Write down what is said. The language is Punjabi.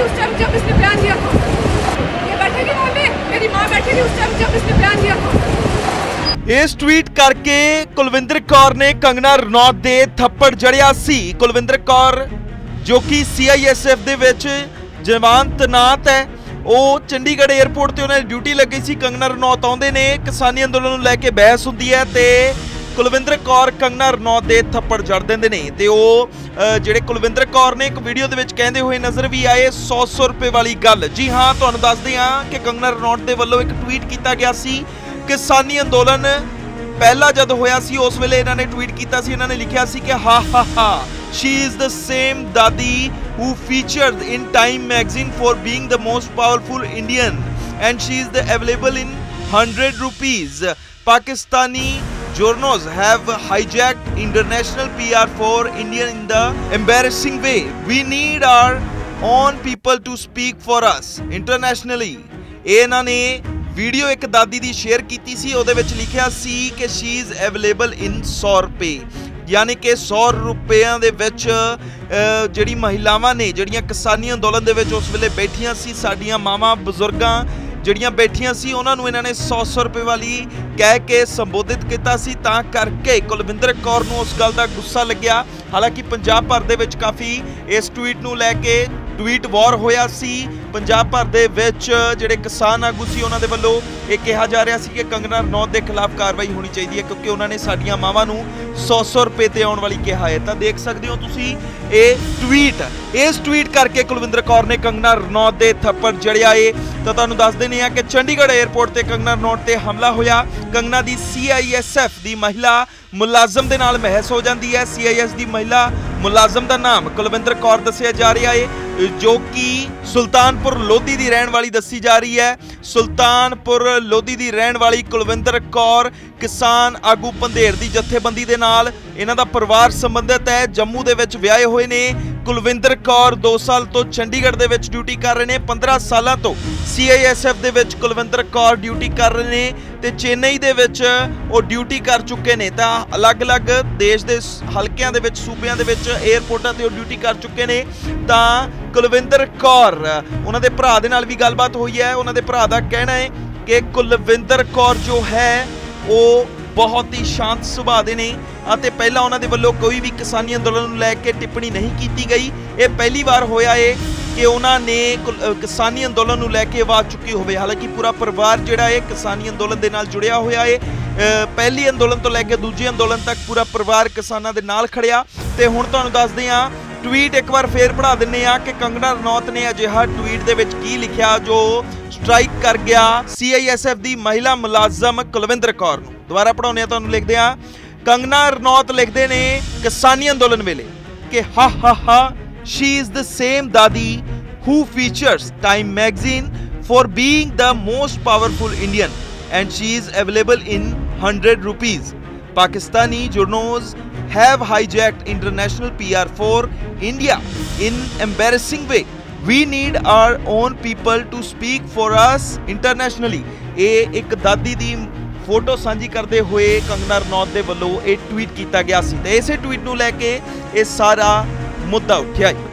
थी उस ਇਸ ਟਵੀਟ ਕਰਕੇ ਕੁਲਵਿੰਦਰ ਕੌਰ ਨੇ ਕੰਗਨਾ ਰਣੌਤ ਦੇ ਥੱਪੜ ਜੜਿਆ ਸੀ। ਕੁਲਵਿੰਦਰ ਕੌਰ, ਜੋ ਕਿ ਸੀਆਈਐਸਐਫ ਦੇ ਵਿੱਚ ਜਵਾਨ ਤਨਾਤ ਹੈ, ਉਹ ਚੰਡੀਗੜ੍ਹ 에ਅਰਪੋਰਟ ਤੇ ਉਹਨਾਂ ਦੀ ਡਿਊਟੀ ਲੱਗੀ ਸੀ। ਕੰਗਨਾ ਰਣੌਤ ਆਉਂਦੇ ਨੇ, ਕਿਸਾਨੀ ਅੰਦੋਲਨ ਨੂੰ ਲੈ ਕੇ ਬਹਿਸ ਹੁੰਦੀ ਹੈ ਤੇ ਕੁਲਵਿੰਦਰ ਕੌਰ ਕੰਗਨਾ ਰਣੌਤ ਦੇ ਥੱਪੜ ਜੜ ਦਿੰਦੇ ਨੇ ਤੇ ਉਹ ਜਿਹੜੇ ਕੁਲਵਿੰਦਰ ਕੌਰ ਨੇ ਇੱਕ ਵੀਡੀਓ ਦੇ ਵਿੱਚ ਕਹਿੰਦੇ ਹੋਏ ਨਜ਼ਰ ਵੀ ਆਏ 100-100 ਰੁਪਏ ਵਾਲੀ ਗੱਲ। ਜੀ ਹਾਂ, ਤੁਹਾਨੂੰ ਦੱਸਦੇ ਹਾਂ ਕਿ ਕੰਗਨਾ ਰਣੌਤ ਦੇ ਵੱਲੋਂ ਇੱਕ ਟਵੀਟ ਕੀਤਾ ਗਿਆ ਸੀ, ਕਿਸਾਨੀ ਅੰਦੋਲਨ ਪਹਿਲਾ ਜਦ ਹੋਇਆ ਸੀ, ਉਸ ਵੇਲੇ ਇਹਨਾਂ ਨੇ ਟਵੀਟ ਕੀਤਾ ਸੀ, ਇਹਨਾਂ ਨੇ ਲਿਖਿਆ ਸੀ ਕਿ ਹਾ ਹਾ ਹਾ Shri is the same dadi who featured in Time magazine for being the most powerful Indian and she is the available in 100 rupees. Pakistani journals have hijacked international pr for india in the embarrassing way we need our own people to speak for us internationally ਇਹ ਇਹਨਾਂ ਨੇ ਵੀਡੀਓ ਇੱਕ ਦਾਦੀ ਦੀ ਸ਼ੇਅਰ ਕੀਤੀ ਸੀ ਉਹਦੇ ਵਿੱਚ ਲਿਖਿਆ ਸੀ ਕਿ ਸ਼ੀ ਇਜ਼ ਅਵੇਲੇਬਲ ਇਨ 100 ਰੁਪਏ ਯਾਨੀ ਕਿ 100 ਰੁਪਿਆਂ ਦੇ ਵਿੱਚ ਅਹ, ਜਿਹੜੀ ਮਹਿਲਾਵਾਂ ਨੇ ਜਿਹੜੀਆਂ ਕਿਸਾਨੀ ਅੰਦੋਲਨ ਦੇ ਵਿੱਚ ਉਸ ਵੇਲੇ ਬੈਠੀਆਂ ਸੀ ਸਾਡੀਆਂ ਮਾਵਾਂ ਬਜ਼ੁਰਗਾਂ ਜਿਹੜੀਆਂ ਬੈਠੀਆਂ ਸੀ, ਉਹਨਾਂ ਨੂੰ ਇਹਨਾਂ ਨੇ 100-100 ਰੁਪਏ ਵਾਲੀ ਕਹਿ ਕੇ ਸੰਬੋਧਿਤ ਕੀਤਾ ਸੀ। ਤਾਂ ਕਰਕੇ ਕੁਲਵਿੰਦਰ ਕੌਰ ਨੂੰ ਉਸ ਗੱਲ ਦਾ ਗੁੱਸਾ ਲੱਗਿਆ। ਹਾਲਾਂਕਿ ਪੰਜਾਬ ਭਰ ਦੇ ਵਿੱਚ ਕਾਫੀ ਇਸ ਟਵੀਟ ਨੂੰ ਲੈ ਕੇ ਟਵੀਟ ਵਾਰ ਹੋਇਆ ਸੀ। ਪੰਜਾਬ ਭਰ ਦੇ ਵਿੱਚ ਜਿਹੜੇ ਕਿਸਾਨ ਆਗੂ ਸੀ, ਉਹਨਾਂ ਦੇ ਵੱਲੋਂ ਇਹ ਕਿਹਾ ਜਾ ਰਿਹਾ ਸੀ ਕਿ ਕੰਗਨਾ ਰਣੌਤ ਦੇ ਖਿਲਾਫ ਕਾਰਵਾਈ ਹੋਣੀ ਚਾਹੀਦੀ ਹੈ, ਕਿਉਂਕਿ ਉਹਨਾਂ ਨੇ ਸਾਡੀਆਂ ਮਾਵਾਂ ਨੂੰ 100-100 ਰੁਪਏ ਤੇ ਆਉਣ ਵਾਲੀ ਕਿਹਾ ਹੈ। ਤਾਂ ਦੇਖ ਸਕਦੇ ਹੋ ਤੁਸੀਂ ਇਹ ਟਵੀਟ ਇਸ ਟਵੀਟ ਕਰਕੇ ਕੁਲਵਿੰਦਰ ਕੌਰ ਨੇ ਕੰਗਨਾ ਰਣੌਤ ਦੇ ਥੱਪੜ ਜੜਿਆ ਏ ਤਾਂ ਤੁਹਾਨੂੰ ਦੱਸ ਦਿੰਦੇ ਆ ਕਿ ਚੰਡੀਗੜ੍ਹ 에ਅਰਪੋਰਟ ਤੇ ਕੰਗਨਾ ਰਣੌਤ ਤੇ ਹਮਲਾ ਹੋਇਆ। ਕੰਗਨਾ ਦੀ ਸੀਆਈਐਸਐਫ ਦੀ ਮਹਿਲਾ ਮੁਲਾਜ਼ਮ ਦੇ ਨਾਲ ਮਹਿਸ ਹੋ ਜਾਂਦੀ ਹੈ। ਸੀਆਈਐਸ ਦੀ ਮਹਿਲਾ ਮੁਲਾਜ਼ਮ ਦਾ ਨਾਮ ਕੁਲਵਿੰਦਰ ਕੌਰ ਦੱਸਿਆ ਜਾ ਰਿਹਾ ਏ ਜੋ ਕਿ ਸੁਲਤਾਨਪੁਰ ਲੋਧੀ ਦੀ ਰਹਿਣ ਵਾਲੀ ਦੱਸੀ ਜਾ ਰਹੀ ਹੈ। ਸੁਲਤਾਨਪੁਰ ਲੋਧੀ ਦੀ ਰਹਿਣ ਵਾਲੀ ਕੁਲਵਿੰਦਰ ਕੌਰ ਕਿਸਾਨ ਆਗੂ ਪੰਧੇਰ ਦੀ ਜਥੇਬੰਦੀ ਦੇ ਨਾਲ ਇਹਨਾਂ ਦਾ ਪਰਿਵਾਰ ਸੰਬੰਧਿਤ ਹੈ। ਜੰਮੂ ਦੇ ਵਿੱਚ ਵਿਆਹੇ ਹੋਏ ਨੇ। ਕੁਲਵਿੰਦਰ ਕੌਰ 2 ਸਾਲ ਤੋਂ ਚੰਡੀਗੜ੍ਹ ਦੇ ਵਿੱਚ ਡਿਊਟੀ ਕਰ ਰਹੇ ਨੇ। 15 ਸਾਲਾਂ ਤੋਂ ਸੀਆਈਐਸਐਫ ਦੇ ਵਿੱਚ ਕੁਲਵਿੰਦਰ ਕੌਰ ਡਿਊਟੀ ਕਰ ਰਹੇ ਨੇ ਤੇ ਚੇਨਈ ਦੇ ਵਿੱਚ ਉਹ ਡਿਊਟੀ ਕਰ ਚੁੱਕੇ ਨੇ ਤਾਂ ਅਲੱਗ-ਅਲੱਗ ਦੇਸ਼ ਦੇ ਹਲਕਿਆਂ ਦੇ ਵਿੱਚ, ਸੂਬਿਆਂ ਦੇ ਵਿੱਚ 에ਅਰਪੋਰਟਾਂ ਤੇ ਉਹ ਡਿਊਟੀ ਕਰ ਚੁੱਕੇ ਨੇ ਤਾਂ ਕੁਲਵਿੰਦਰ ਕੌਰ, ਉਹਨਾਂ ਦੇ ਭਰਾ ਦੇ ਨਾਲ ਵੀ ਗੱਲਬਾਤ ਹੋਈ ਹੈ, ਉਹਨਾਂ ਦੇ ਭਰਾ ਦਾ ਕਹਿਣਾ ਹੈ ਕਿ ਕੁਲਵਿੰਦਰ ਕੌਰ ਜੋ ਹੈ, ਉਹ ਬਹੁਤ ਹੀ ਸ਼ਾਂਤ ਸੁਭਾਅ ਦੇ ਨੇ ਅਤੇ ਪਹਿਲਾਂ ਉਹਨਾਂ ਦੇ ਵੱਲੋਂ ਕੋਈ ਵੀ ਕਿਸਾਨੀ ਅੰਦੋਲਨ ਨੂੰ ਲੈ ਕੇ ਟਿੱਪਣੀ ਨਹੀਂ ਕੀਤੀ ਗਈ। ਇਹ ਪਹਿਲੀ ਵਾਰ ਹੋਇਆ ਏ। ਕਿ ਉਹਨਾਂ ਨੇ ਕੁਲ- ਕਿਸਾਨੀ ਅੰਦੋਲਨ ਨੂੰ ਲੈ ਕੇ ਆਵਾਜ਼ ਚੁੱਕੀ ਹੋਵੇ। ਹਾਲਾਂਕਿ ਪੂਰਾ ਪਰਿਵਾਰ ਜਿਹੜਾ ਹੈ ਕਿਸਾਨੀ ਅੰਦੋਲਨ ਦੇ ਨਾਲ ਜੁੜਿਆ ਹੋਇਆ ਹੈ ਪਹਿਲੀ ਅੰਦੋਲਨ ਤੋਂ ਲੈ ਕੇ ਦੂਜੇ ਅੰਦੋਲਨ ਤੱਕ ਪੂਰਾ ਪਰਿਵਾਰ ਕਿਸਾਨਾਂ ਦੇ ਨਾਲ ਖੜਿਆ। ਤੇ ਹੁਣ ਤੁਹਾਨੂੰ ਦੱਸਦੇ ਹਾਂ ਟਵੀਟ ਇੱਕ ਵਾਰ ਫੇਰ ਪੜਾ ਦਿੰਨੇ ਆ ਕਿ ਕੰਗਨਾ ਰਣੌਤ ਨੇ ਅਜਿਹਾ ਟਵੀਟ ਦੇ ਵਿੱਚ ਕੀ ਲਿਖਿਆ ਜੋ ਸਟ੍ਰਾਈਕ ਕਰ ਗਿਆ ਸੀਆਈਐਸਐਫ ਦੀ ਮਹਿਲਾ ਮੁਲਾਜ਼ਮ ਕੁਲਵਿੰਦਰ ਕੌਰ ਨੂੰ। ਦੁਬਾਰਾ ਪੜਾਉਂਦੇ ਆ ਤੁਹਾਨੂੰ ਲਿਖਦੇ ਆ ਕੰਗਨਾ ਰਣੌਤ ਲਿਖਦੇ ਨੇ ਕਿਸਾਨੀ ਅੰਦੋਲਨ ਵੇਲੇ ਕਿ ਹਾ ਹਾ ਹਾ she is the same dadi who features Time magazine for being the most powerful Indian and she is available in 100 rupees. Pakistani journals have hijacked international PR for India in embarrassing way. We need our own people to speak for us internationally. ਇਹ ਇੱਕ ਦਾਦੀ ਦੀ ਫੋਟੋ ਸਾਂਝੀ ਕਰਦੇ ਹੋਏ ਕੰਗਨਾ ਰਣੌਤ ਦੇ ਵੱਲੋਂ ਇਹ ਟਵੀਟ ਕੀਤਾ ਗਿਆ ਸੀ ਤੇ ਇਸੇ ਟਵੀਟ ਨੂੰ ਲੈ ਕੇ ਇਹ ਸਾਰਾ ਮੁੱਦਾ ਉੱਠਿਆ ਹੈ